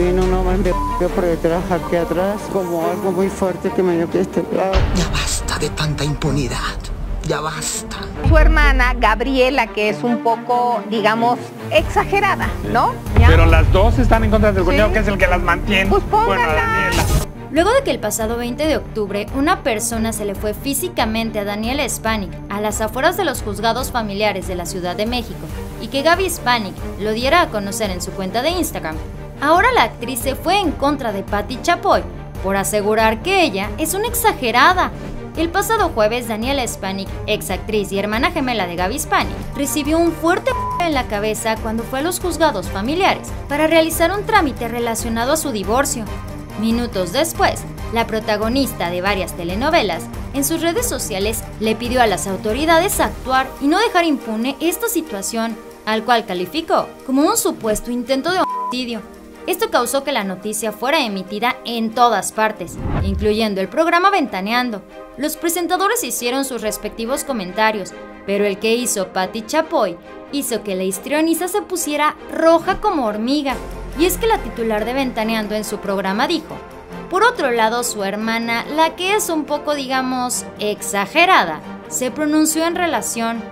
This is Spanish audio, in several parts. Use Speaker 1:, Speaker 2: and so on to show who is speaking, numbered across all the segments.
Speaker 1: vino un hombre de por detrás, aquí atrás, como algo muy fuerte que me dio que este lado.
Speaker 2: Ya basta de tanta impunidad. Ya basta.
Speaker 3: Su hermana, Gabriela, que es un poco, digamos, exagerada, ¿no?
Speaker 4: Pero las dos están en contra del cuñado,
Speaker 3: Sí.
Speaker 4: que es el que las mantiene.
Speaker 3: Pues
Speaker 4: Bueno,
Speaker 3: póngala.
Speaker 4: Daniela.
Speaker 5: Luego de que el pasado 20 de octubre una persona se le fue físicamente a Daniela Spanik a las afueras de los juzgados familiares de la Ciudad de México y que Gaby Spanik lo diera a conocer en su cuenta de Instagram, ahora la actriz se fue en contra de Patti Chapoy por asegurar que ella es una exagerada. El pasado jueves, Daniela Spanik, ex actriz y hermana gemela de Gaby Spanik, recibió un fuerte en la cabeza cuando fue a los juzgados familiares para realizar un trámite relacionado a su divorcio. Minutos después, la protagonista de varias telenovelas en sus redes sociales le pidió a las autoridades actuar y no dejar impune esta situación, al cual calificó como un supuesto intento de homicidio. Esto causó que la noticia fuera emitida en todas partes, incluyendo el programa Ventaneando. Los presentadores hicieron sus respectivos comentarios, pero el que hizo Patti Chapoy hizo que la histrioniza se pusiera roja como hormiga. Y es que la titular de Ventaneando en su programa dijo, por otro lado, su hermana, la que es un poco, digamos, exagerada, se pronunció en relación.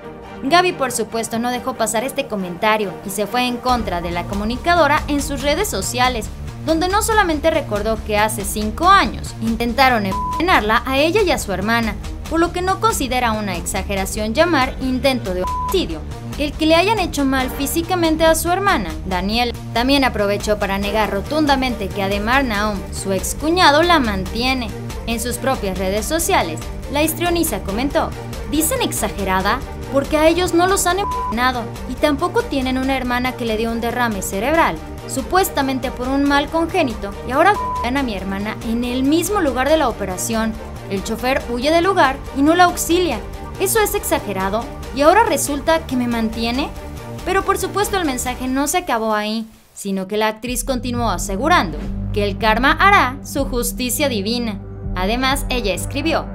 Speaker 5: Gaby, por supuesto, no dejó pasar este comentario y se fue en contra de la comunicadora en sus redes sociales, donde no solamente recordó que hace cinco años intentaron envenenarla a ella y a su hermana, por lo que no considera una exageración llamar intento de homicidio. El que le hayan hecho mal físicamente a su hermana, Daniel, también aprovechó para negar rotundamente que Ademar Naum, su excuñado, la mantiene. En sus propias redes sociales, la histrioniza comentó, dicen exagerada porque a ellos no los han envenenado y tampoco tienen una hermana que le dio un derrame cerebral, supuestamente por un mal congénito, y ahora a mi hermana en el mismo lugar de la operación. El chofer huye del lugar y no la auxilia. ¿Eso es exagerado? ¿Y ahora resulta que me mantiene? Pero por supuesto el mensaje no se acabó ahí, sino que la actriz continuó asegurando que el karma hará su justicia divina. Además, ella escribió,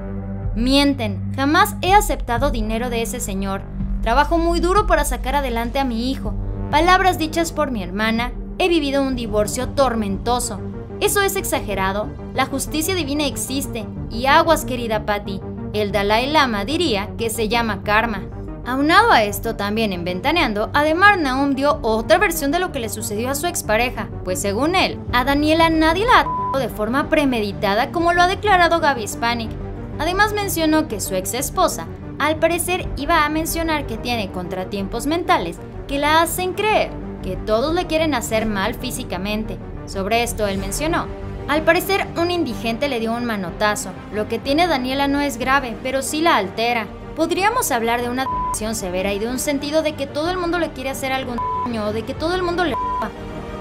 Speaker 5: Mienten, jamás he aceptado dinero de ese señor. Trabajo muy duro para sacar adelante a mi hijo. Palabras dichas por mi hermana, he vivido un divorcio tormentoso. ¿Eso es exagerado? La justicia divina existe. Y aguas, querida Patty. El Dalai Lama diría que se llama karma. Aunado a esto, también en Ventaneando, Ademar Naum dio otra versión de lo que le sucedió a su expareja, pues según él, a Daniela nadie la de forma premeditada como lo ha declarado Gaby Hispanic. Además mencionó que su ex esposa, al parecer, iba a mencionar que tiene contratiempos mentales que la hacen creer que todos le quieren hacer mal físicamente. Sobre esto él mencionó, al parecer un indigente le dio un manotazo. Lo que tiene Daniela no es grave, pero sí la altera. Podríamos hablar de una depresión severa y de un sentido de que todo el mundo le quiere hacer algún daño o de que todo el mundo le.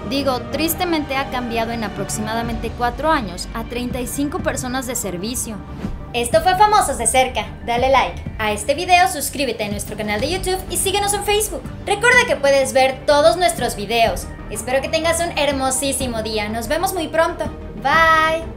Speaker 5: Digo, tristemente ha cambiado en aproximadamente 4 años a 35 personas de servicio. Esto fue Famosos de Cerca. Dale like a este video, suscríbete a nuestro canal de YouTube y síguenos en Facebook. Recuerda que puedes ver todos nuestros videos. Espero que tengas un hermosísimo día. Nos vemos muy pronto. Bye.